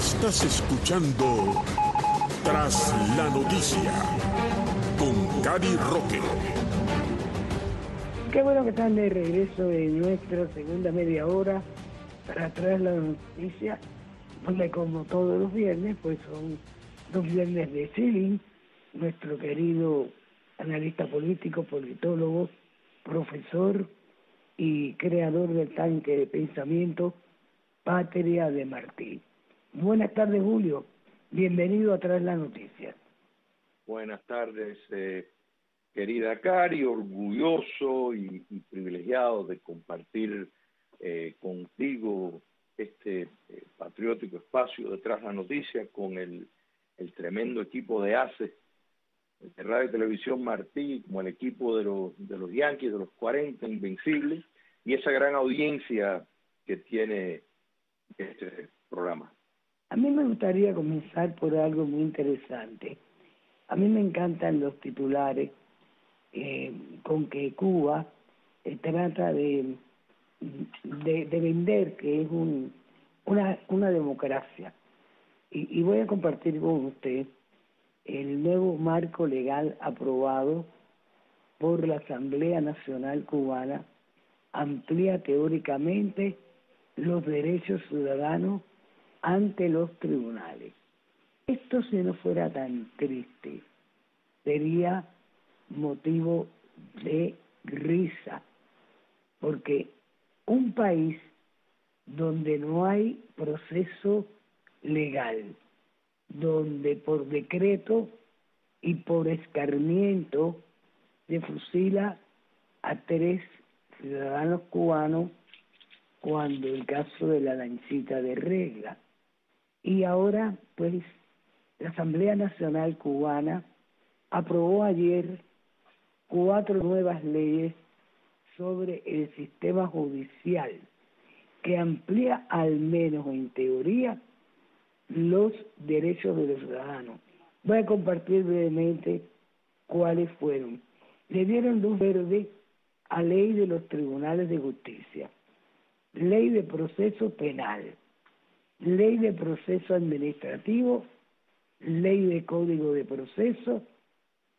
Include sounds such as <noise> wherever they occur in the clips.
Estás escuchando Tras la Noticia con Gaby Roque. Qué bueno que están de regreso en nuestra segunda media hora para Tras la Noticia, donde como todos los viernes, pues son dos viernes de Ceiling, nuestro querido analista político, politólogo, profesor y creador del tanque de pensamiento Patria de Martí. Buenas tardes, Julio. Bienvenido a Tras la Noticia. Buenas tardes, eh, querida Cari, orgulloso y, privilegiado de compartir eh, contigo este eh, patriótico espacio de Tras la Noticia con el, el tremendo equipo de ACE de Radio y Televisión Martí, como el equipo de los, de los Yankees, de los 40, Invencibles, y esa gran audiencia que tiene este me gustaría comenzar por algo muy interesante. A mí me encantan los titulares eh, con que Cuba trata de, de, vender que es un, una, una democracia. Y voy a compartir con usted el nuevo marco legal aprobado por la Asamblea Nacional Cubana amplía teóricamente los derechos ciudadanos ante los tribunales. Esto si no fuera tan triste, sería motivo de risa, porque un país donde no hay proceso legal, donde por decreto y por escarmiento se fusila a tres ciudadanos cubanos cuando el caso de la lanchita de regla. Y ahora, pues, la Asamblea Nacional Cubana aprobó ayer cuatro nuevas leyes sobre el sistema judicial que amplía al menos en teoría los derechos de los ciudadanos. Voy a compartir brevemente cuáles fueron. Le dieron luz verde a ley de los tribunales de justicia, ley de proceso penal, ley de proceso administrativo, ley de código de proceso.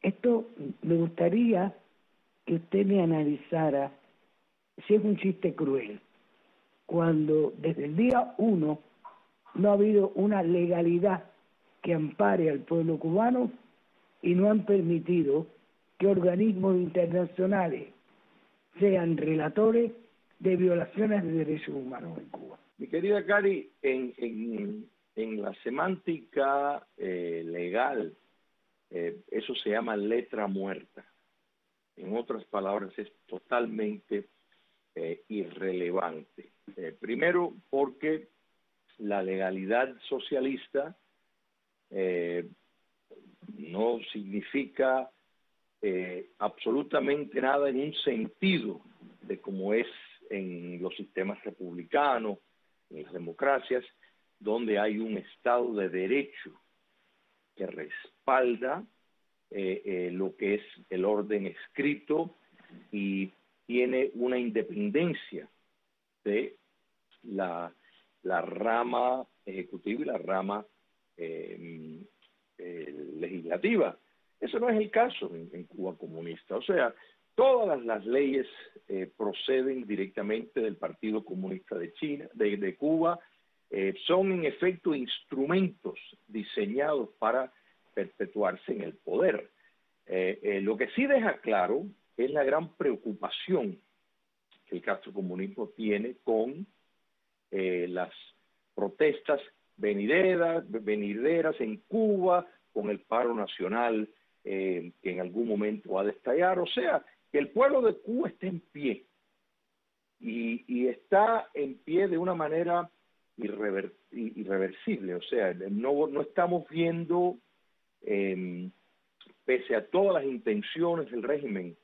Esto me gustaría que usted me analizara si es un chiste cruel, cuando desde el día uno no ha habido una legalidad que ampare al pueblo cubano y no han permitido que organismos internacionales sean relatores de violaciones de derechos humanos en Cuba. Mi querida Cari, en, en, la semántica eh, legal, eh, eso se llama letra muerta. En otras palabras, es totalmente eh, irrelevante. primero, porque la legalidad socialista no significa absolutamente nada en un sentido de cómo es en los sistemas republicanos, en las democracias, donde hay un Estado de Derecho que respalda eh, eh, lo que es el orden escrito y tiene una independencia de la, la rama ejecutiva y la rama legislativa. Eso no es el caso en, Cuba comunista. O sea, todas las, leyes eh, proceden directamente del Partido Comunista de China, de, Cuba, eh, son en efecto instrumentos diseñados para perpetuarse en el poder. Eh, lo que sí deja claro es la gran preocupación que el castrocomunismo tiene con las protestas venideras, venideras en Cuba, con el paro nacional eh, que en algún momento va a destallar. O sea, que el pueblo de Cuba está en pie y, está en pie de una manera irreversible. O sea, no, estamos viendo, em, pese a todas las intenciones del régimen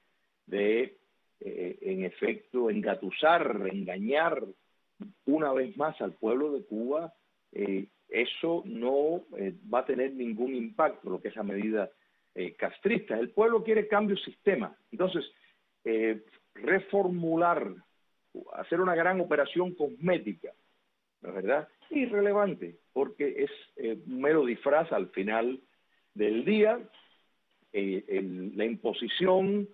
de, eh, en efecto, engatusar, engañar una vez más al pueblo de Cuba, eh, eso no va a tener ningún impacto, lo que es la medida eh, castristas. El pueblo quiere cambio de sistema. Entonces, eh, reformular, hacer una gran operación cosmética ¿no es verdad? Irrelevante, porque es eh, un mero disfraz al final del día, eh, la imposición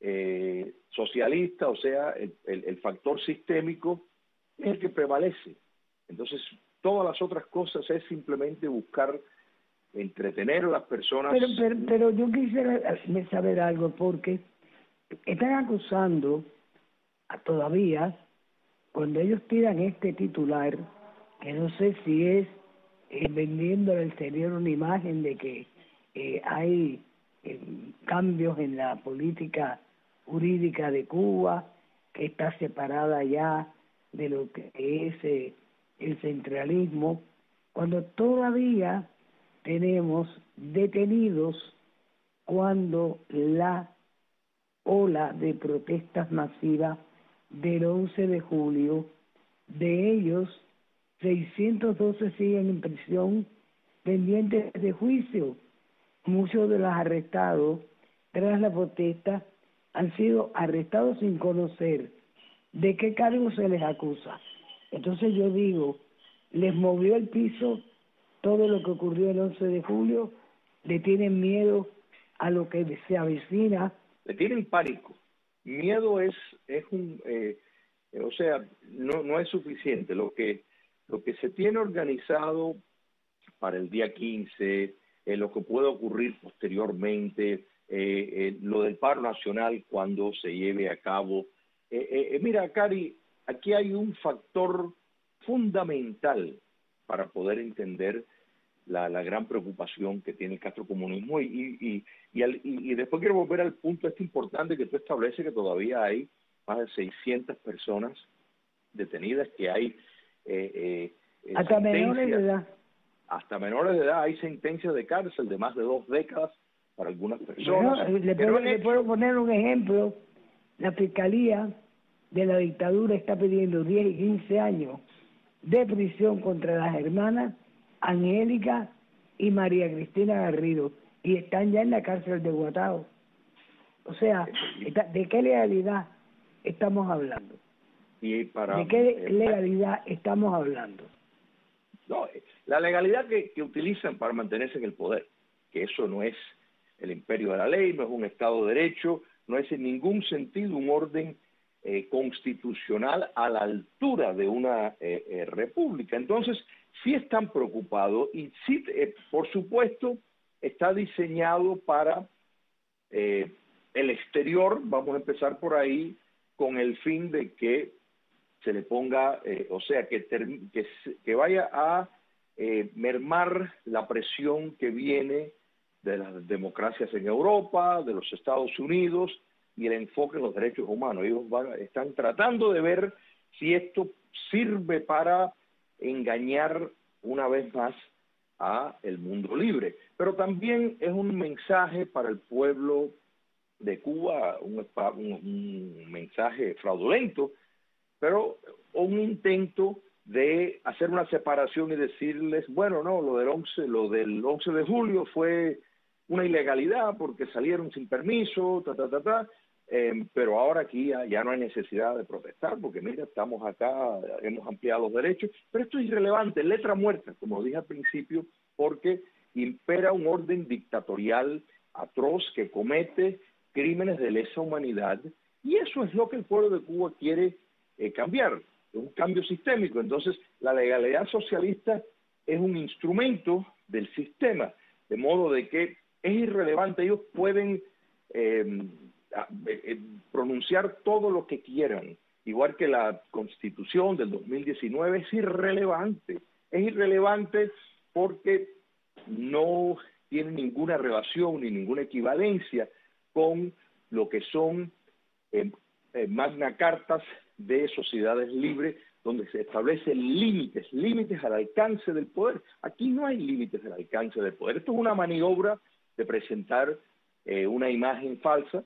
eh, socialista, o sea, el, factor sistémico, es el que prevalece. Entonces, todas las otras cosas es simplemente buscar entretener a las personas. Pero, pero, yo quisiera saber algo, porque están acusando a todavía, cuando ellos tiran este titular, que no sé si es eh, vendiendo al exterior una imagen de que eh, hay eh, cambios en la política jurídica de Cuba, que está separada ya de lo que es el centralismo, cuando todavía tenemos detenidos cuando la ola de protestas masivas del 11 de julio, de ellos 612 siguen en prisión pendientes de juicio. Muchos de los arrestados tras la protesta han sido arrestados sin conocer de qué cargo se les acusa. Entonces yo digo, les movió el piso todo lo que ocurrió el 11 de julio, le tienen miedo a lo que se avecina. Le tienen pánico. Miedo es, es un, eh, o sea, no, no es suficiente. Lo que, lo que se tiene organizado para el día 15, eh, lo que puede ocurrir posteriormente, eh, lo del paro nacional cuando se lleve a cabo. mira, Cari, aquí hay un factor fundamental para poder entender la, gran preocupación que tiene el castrocomunismo y, y, y, y, después quiero volver al punto este importante que tú estableces que todavía hay más de 600 personas detenidas, que hay... Eh, eh, hasta menores de edad. Hasta menores de edad hay sentencias de cárcel de más de dos décadas para algunas personas. le, puedo, le puedo poner un ejemplo. La Fiscalía de la dictadura está pidiendo 10 y 15 años de prisión contra las hermanas Angélica y María Cristina Garrido y están ya en la cárcel de Guatao. O sea, ¿de qué legalidad estamos hablando? Y para, ¿De qué eh, legalidad estamos hablando? No, la legalidad que, que utilizan para mantenerse en el poder, que eso no es el imperio de la ley, no es un Estado de Derecho, no es en ningún sentido un orden eh, constitucional a la altura de una eh, eh, república. Entonces, sí están preocupados y sí, por supuesto, está diseñado para el exterior, vamos a empezar por ahí, con el fin de que se le ponga, o sea, que, que, que vaya a mermar la presión que viene de las democracias en Europa, de los Estados Unidos, y el enfoque en los derechos humanos. Ellos están tratando de ver si esto sirve para engañar una vez más a el mundo libre. Pero también es un mensaje para el pueblo de Cuba, un, un mensaje fraudulento, pero un intento de hacer una separación y decirles, bueno, no, lo del 11, lo del 11 de julio fue una ilegalidad porque salieron sin permiso, ta, ta, ta, ta, eh, pero ahora aquí ya, no hay necesidad de protestar porque mira, estamos acá, hemos ampliado los derechos, pero esto es irrelevante, letra muerta, como dije al principio, porque impera un orden dictatorial atroz que comete crímenes de lesa humanidad y eso es lo que el pueblo de Cuba quiere eh, cambiar, un cambio sistémico. Entonces, la legalidad socialista es un instrumento del sistema, de modo de que es irrelevante, ellos pueden eh, pronunciar todo lo que quieran, igual que la constitución del 2019 es irrelevante. Es irrelevante porque no tiene ninguna relación ni ninguna equivalencia con lo que son eh, magna cartas de sociedades libres donde se establecen límites, límites al alcance del poder. Aquí no hay límites al alcance del poder. Esto es una maniobra de presentar una imagen falsa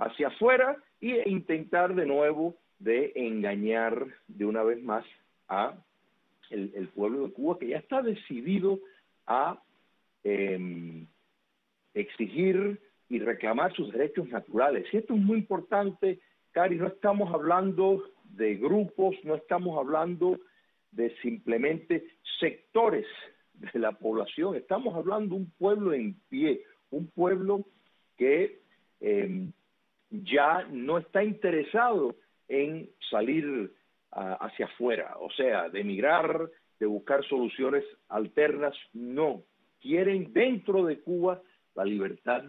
hacia afuera e intentar de nuevo de engañar de una vez más a el, pueblo de Cuba que ya está decidido a em, exigir y reclamar sus derechos naturales. Y esto es muy importante, Cari, no estamos hablando de grupos, no estamos hablando de simplemente sectores de la población. Estamos hablando de un pueblo en pie, un pueblo que em, ya no está interesado en salir hacia afuera, o sea, de emigrar, de buscar soluciones alternas, no. Quieren dentro de Cuba la libertad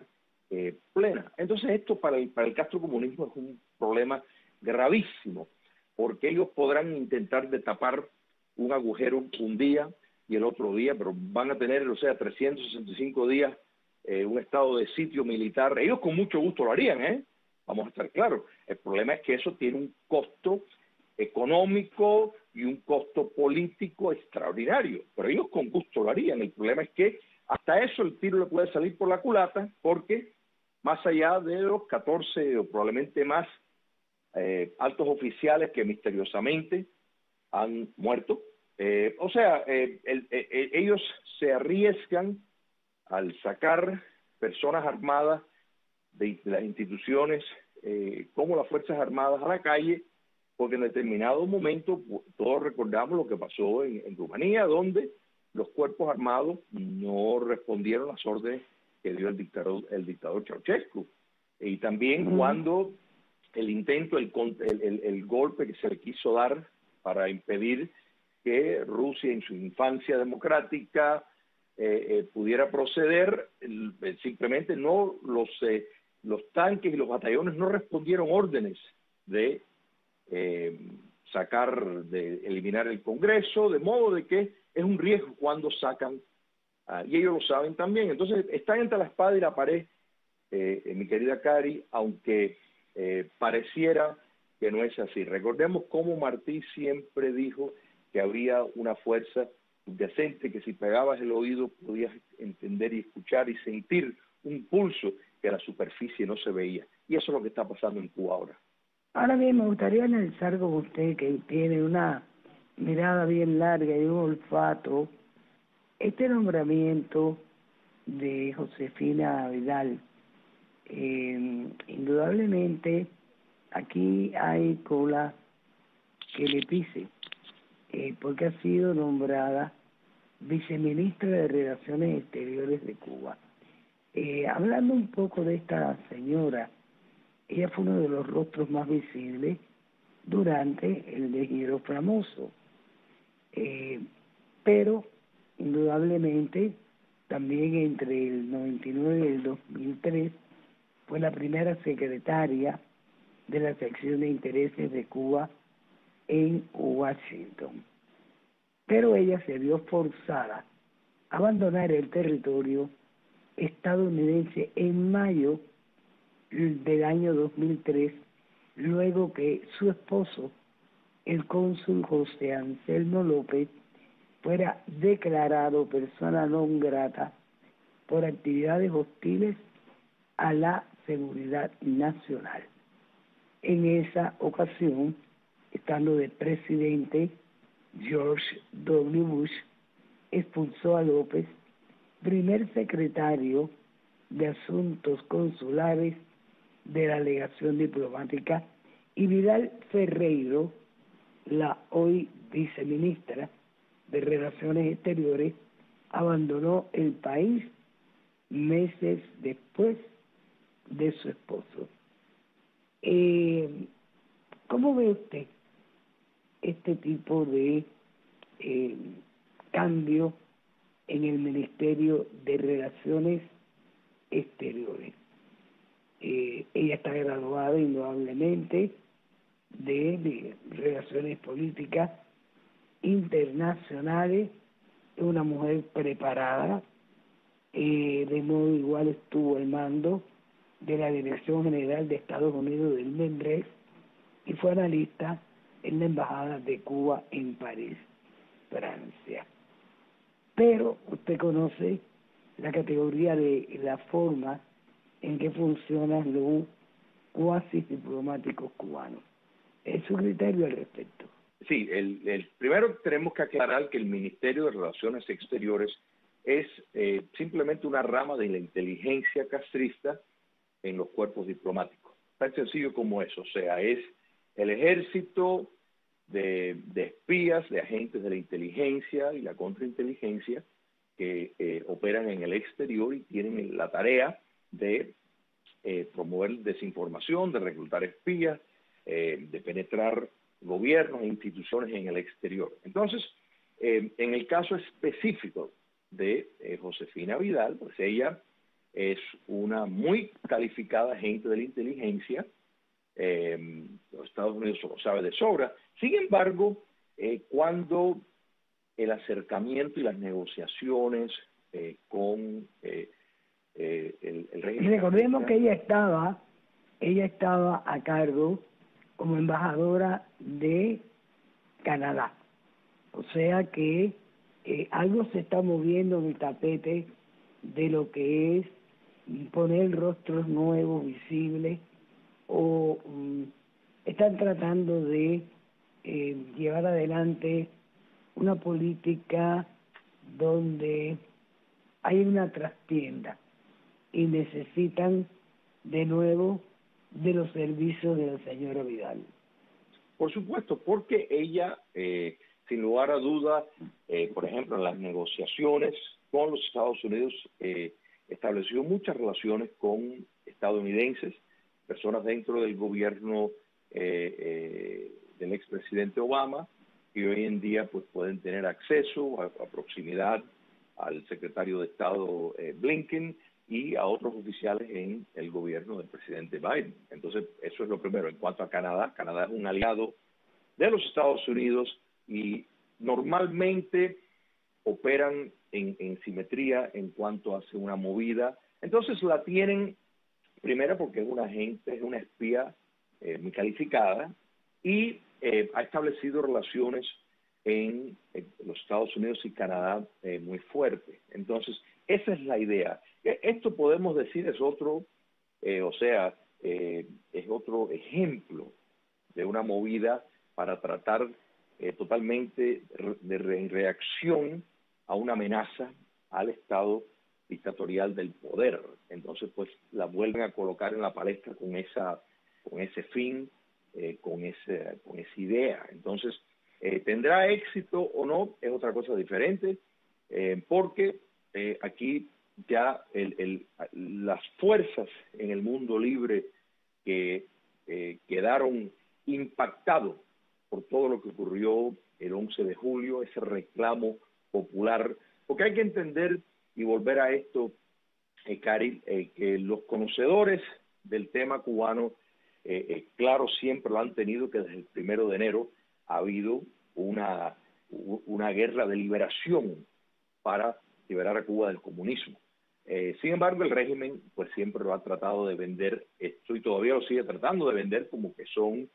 eh, plena. Entonces esto para el, para el castrocomunismo es un problema gravísimo, porque ellos podrán intentar de tapar un agujero un día y el otro día, pero van a tener, o sea, 365 días eh, un estado de sitio militar. Ellos con mucho gusto lo harían, ¿eh? Vamos a estar claros. El problema es que eso tiene un costo económico y un costo político extraordinario, pero ellos con gusto lo harían. El problema es que hasta eso el tiro le puede salir por la culata porque más allá de los 14 o probablemente más eh, altos oficiales que misteriosamente han muerto. Eh, o sea, eh, ellos se arriesgan al sacar personas armadas de, las instituciones como las Fuerzas Armadas a la calle, porque en determinado momento todos recordamos lo que pasó en, en Rumanía, donde los cuerpos armados no respondieron a las órdenes que dio el dictador, el dictador Ceausescu. Y también cuando el intento, el, el, golpe que se le quiso dar para impedir que Rusia en su infancia democrática eh, eh, pudiera proceder, simplemente no los, eh, los tanques y los batallones no respondieron órdenes de sacar, de eliminar el Congreso, de modo de que es un riesgo cuando sacan Ah, y ellos lo saben también. Entonces, están entre la espada y la pared, eh, eh, mi querida Cari, aunque eh, pareciera que no es así. Recordemos cómo Martí siempre dijo que había una fuerza subyacente, que si pegabas el oído podías entender y escuchar y sentir un pulso que la superficie no se veía. Y eso es lo que está pasando en Cuba ahora. Ahora bien, me gustaría analizar con usted que tiene una mirada bien larga y un olfato este nombramiento de Josefina Vidal, eh, indudablemente aquí hay cola que le pise, eh, porque ha sido nombrada viceministra de Relaciones Exteriores de Cuba. Eh, hablando un poco de esta señora, ella fue uno de los rostros más visibles durante el de famoso, pero Indudablemente, también entre el 99 y el 2003 fue la primera secretaria de la sección de intereses de Cuba en Washington. Pero ella se vio forzada a abandonar el territorio estadounidense en mayo del año 2003, luego que su esposo, el cónsul José Anselmo López, fuera declarado persona non grata por actividades hostiles a la seguridad nacional. En esa ocasión, estando de presidente, George W. Bush expulsó a López, primer secretario de Asuntos Consulares de la Legación Diplomática, y Vidal Ferreiro, la hoy viceministra de Relaciones Exteriores abandonó el país meses después de su esposo. Eh, ¿Cómo ve usted este tipo de eh, cambio en el Ministerio de Relaciones Exteriores? Eh, ella está graduada indudablemente de Relaciones Políticas internacionales, es una mujer preparada, eh, de modo igual estuvo al mando de la Dirección General de Estados Unidos del MENRES y fue analista en la Embajada de Cuba en París, Francia. Pero usted conoce la categoría de la forma en que funcionan los cuasi diplomáticos cubanos. Es su criterio al respecto. Sí, el, primero tenemos que aclarar que el Ministerio de Relaciones Exteriores es eh, simplemente una rama de la inteligencia castrista en los cuerpos diplomáticos. Tan sencillo como eso, o sea, es el ejército de, espías, de agentes de la inteligencia y la contrainteligencia que eh, operan en el exterior y tienen la tarea de eh, promover desinformación, de reclutar espías, eh, de penetrar gobiernos e instituciones en el exterior. Entonces, en el caso específico de Josefina Vidal, pues ella es una muy calificada agente de la inteligencia, eh, los Estados Unidos lo sabe de sobra. Sin embargo, eh, cuando el acercamiento y las negociaciones eh, con eh, el, el régimen... Recordemos que ella estaba, ella estaba a cargo como embajadora de Canadá. O sea que algo se está moviendo en el tapete de lo que es poner rostros nuevos, visibles, o mm, están tratando de eh, llevar adelante una política donde hay una trastienda y necesitan de nuevo de los servicios de la señora Vidal. Por supuesto, porque ella, eh, sin lugar a duda, eh, por ejemplo, en las negociaciones con los Estados Unidos, estableció muchas relaciones con estadounidenses personas dentro del gobierno eh, eh, del expresidente Obama que hoy en día pues pueden tener acceso a, proximidad al secretario de Estado eh, Blinken y a otros oficiales en el gobierno del presidente Biden. Entonces, eso es lo primero. En cuanto a Canadá, Canadá es un aliado de los Estados Unidos y normalmente operan en, en simetría en cuanto hace una movida. Entonces la tienen Primero porque es una agente, es una espía eh, muy calificada y eh, ha establecido relaciones en, los Estados Unidos y Canadá eh, muy fuertes. Entonces, esa es la idea. E, esto podemos decir es otro, o sea, es otro ejemplo de una movida para tratar totalmente de reacción a una amenaza al Estado dictatorial del poder. Entonces, pues la vuelven a colocar en la palestra con esa, con ese fin, eh, con ese, con esa idea. Entonces, eh, tendrá éxito o no es otra cosa diferente, eh, porque aquí ya el, el, las fuerzas en el mundo libre que quedaron impactados por todo lo que ocurrió el 11 de julio, ese reclamo popular, porque hay que entender y volver a esto, eh, Cari, eh, que los conocedores del tema cubano, eh, eh, claro, siempre lo han tenido que desde el primero de enero ha habido una, una guerra de liberación para liberar a Cuba del comunismo. sin embargo, el régimen pues siempre lo ha tratado de vender esto y todavía lo sigue tratando de vender como que son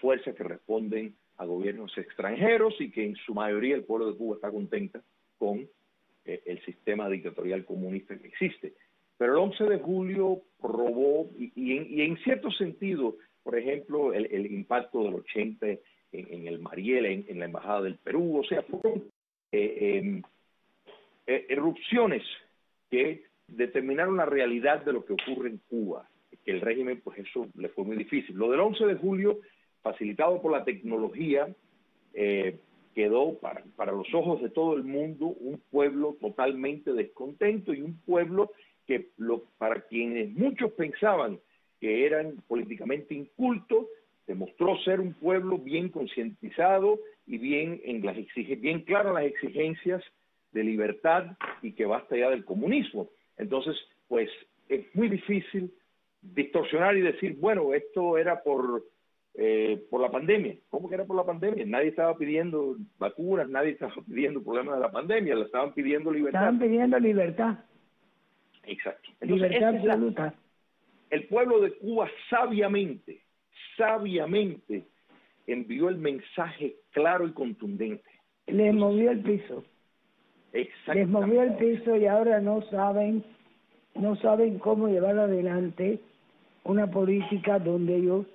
fuerzas que responden a gobiernos extranjeros y que en su mayoría el pueblo de Cuba está contenta con eh, el sistema dictatorial comunista que existe. Pero el 11 de julio probó, y, en, cierto sentido, por ejemplo, el, impacto del 80 en, el Mariel, en, la Embajada del Perú, o sea, fueron eh, em, eh, erupciones que determinaron la realidad de lo que ocurre en Cuba, que el régimen, pues eso le fue muy difícil. Lo del 11 de julio, facilitado por la tecnología, eh, quedó para, para los ojos de todo el mundo un pueblo totalmente descontento y un pueblo que lo, para quienes muchos pensaban que eran políticamente incultos, demostró ser un pueblo bien concientizado y bien en las bien claro en las exigencias de libertad y que basta ya del comunismo. Entonces, pues es muy difícil distorsionar y decir, bueno, esto era por eh, por la pandemia. ¿Cómo que era por la pandemia? Nadie estaba pidiendo vacunas, nadie estaba <laughs> pidiendo problemas de la pandemia, le estaban pidiendo libertad. Estaban pidiendo libertad. Exacto. libertad absoluta. el pueblo de Cuba sabiamente, sabiamente envió el mensaje claro y contundente. Les movió el piso. Les movió el piso y ahora no saben, no saben cómo llevar adelante una política donde ellos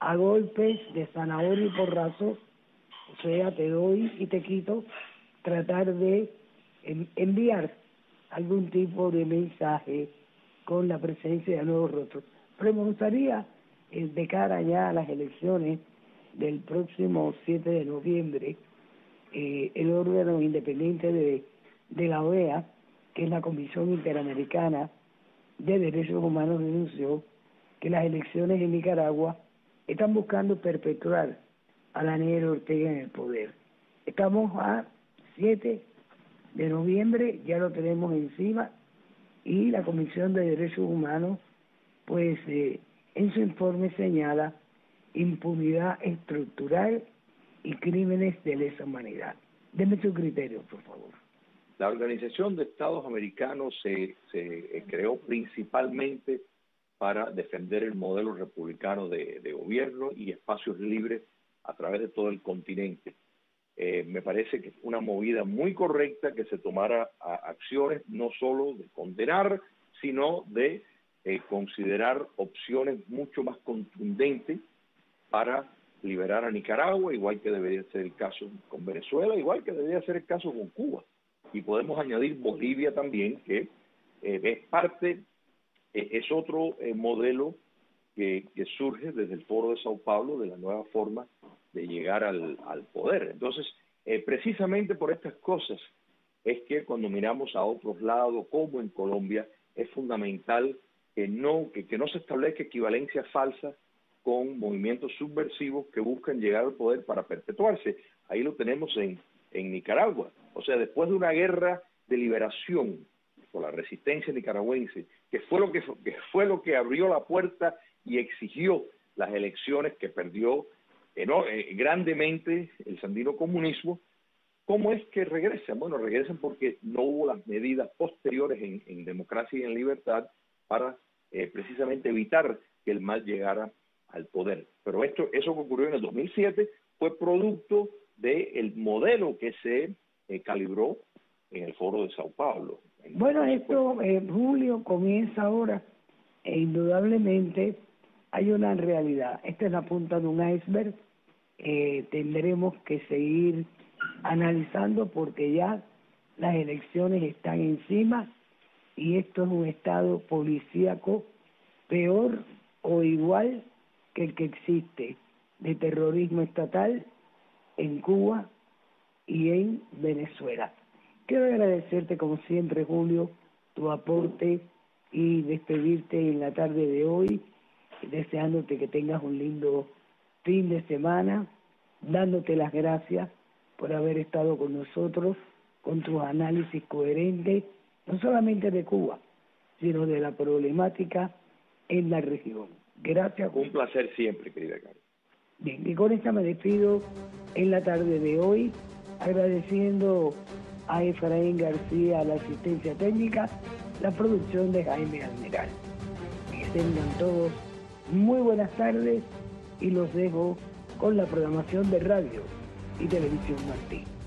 a golpes de zanahoria y porrazo, o sea, te doy y te quito, tratar de enviar algún tipo de mensaje con la presencia de nuevos rostros. Pero me gustaría, eh, de cara ya a las elecciones del próximo 7 de noviembre, eh, el órgano independiente de, de la OEA, que es la Comisión Interamericana de Derechos Humanos, denunció que las elecciones en Nicaragua están buscando perpetuar a Daniel Ortega en el poder. Estamos a 7 de noviembre, ya lo tenemos encima, y la Comisión de Derechos Humanos, pues eh, en su informe señala impunidad estructural y crímenes de lesa humanidad. Deme su criterio, por favor. La Organización de Estados Americanos se, se creó principalmente para defender el modelo republicano de, gobierno y espacios libres a través de todo el continente. Eh, me parece que es una movida muy correcta que se tomara acciones no solo de condenar, sino de eh, considerar opciones mucho más contundentes para liberar a Nicaragua, igual que debería ser el caso con Venezuela, igual que debería ser el caso con Cuba. Y podemos añadir Bolivia también, que eh, es parte es otro eh, modelo que, surge desde el Foro de Sao Paulo de la nueva forma de llegar al, poder. Entonces, eh, precisamente por estas cosas es que cuando miramos a otros lados, como en Colombia, es fundamental que no, que, no se establezca equivalencia falsa con movimientos subversivos que buscan llegar al poder para perpetuarse. Ahí lo tenemos en, en Nicaragua. O sea, después de una guerra de liberación por la resistencia nicaragüense, que fue lo que, fue lo que abrió la puerta y exigió las elecciones que perdió eh, eh, grandemente el sandino comunismo, ¿cómo es que regresan? Bueno, regresan porque no hubo las medidas posteriores en, democracia y en libertad para eh, precisamente evitar que el mal llegara al poder. Pero esto, eso que ocurrió en el 2007 fue producto del modelo que se calibró en el foro de Sao Paulo. Bueno, esto, en julio comienza ahora e indudablemente hay una realidad. Esta es la punta de un iceberg. Eh, tendremos que seguir analizando porque ya las elecciones están encima y esto es un estado policíaco peor o igual que el que existe de terrorismo estatal en Cuba y en Venezuela. Quiero agradecerte como siempre, Julio, tu aporte y despedirte en la tarde de hoy, deseándote que tengas un lindo fin de semana, dándote las gracias por haber estado con nosotros, con tu análisis coherente, no solamente de Cuba, sino de la problemática en la región. Gracias. Un placer siempre, querida Carlos. Bien, y con esta me despido en la tarde de hoy, agradeciendo a Efraín García la asistencia técnica, la producción de Jaime Almeral. Que tengan todos muy buenas tardes y los dejo con la programación de radio y televisión Martín.